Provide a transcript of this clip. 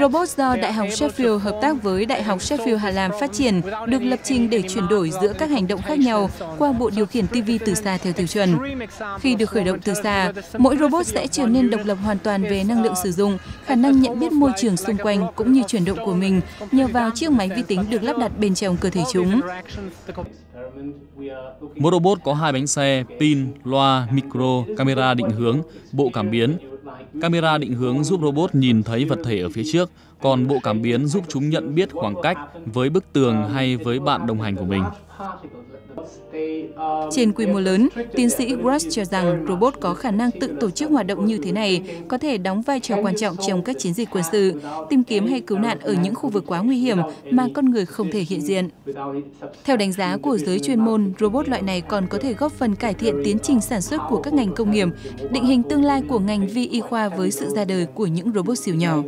Robot do Đại học Sheffield hợp tác với Đại học Sheffield Hà Lan phát triển được lập trình để chuyển đổi giữa các hành động khác nhau qua bộ điều khiển TV từ xa theo tiêu chuẩn. Khi được khởi động từ xa, mỗi robot sẽ trở nên độc lập hoàn toàn về năng lượng sử dụng, khả năng nhận biết môi trường xung quanh cũng như chuyển động của mình nhờ vào chiếc máy vi tính được lắp đặt bên trong cơ thể chúng. Mỗi robot có hai bánh xe, pin, loa, micro, camera định hướng, bộ cảm biến. Camera định hướng giúp robot nhìn thấy vật thể ở phía trước, còn bộ cảm biến giúp chúng nhận biết khoảng cách với bức tường hay với bạn đồng hành của mình. Trên quy mô lớn, tiến sĩ Gross cho rằng robot có khả năng tự tổ chức hoạt động như thế này có thể đóng vai trò quan trọng trong các chiến dịch quân sự, tìm kiếm hay cứu nạn ở những khu vực quá nguy hiểm mà con người không thể hiện diện. Theo đánh giá của giới chuyên môn, robot loại này còn có thể góp phần cải thiện tiến trình sản xuất của các ngành công nghiệp, định hình tương lai của ngành vi y khoa với sự ra đời của những robot siêu nhỏ.